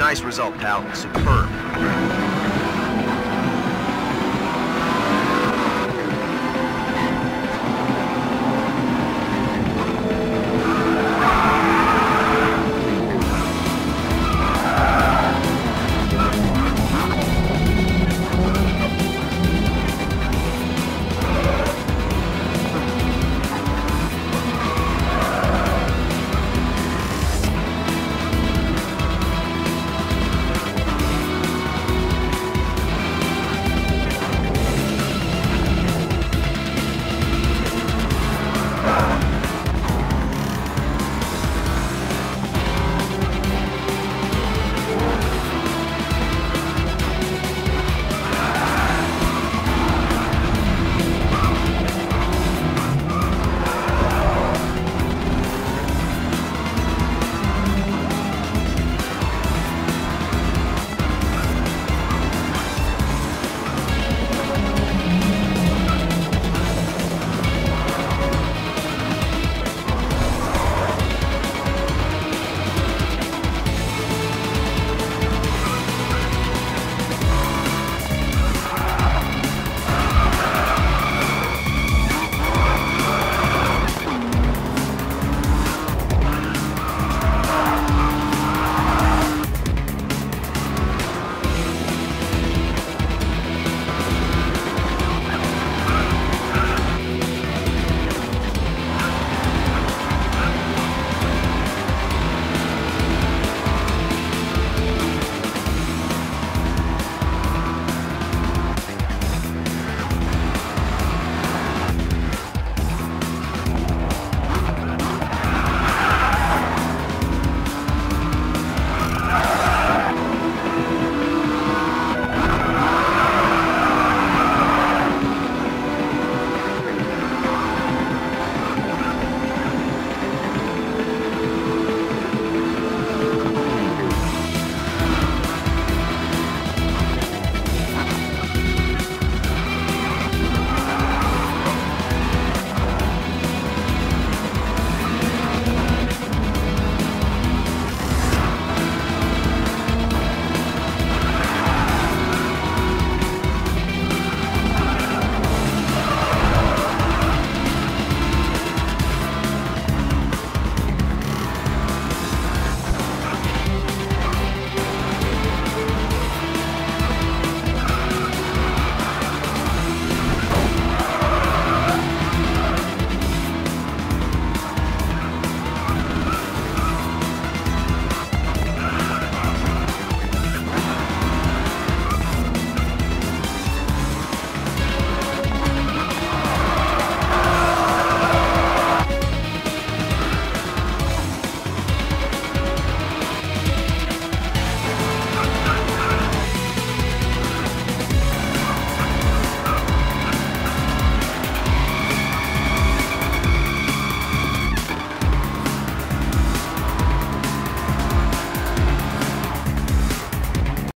Nice result, pal. Superb.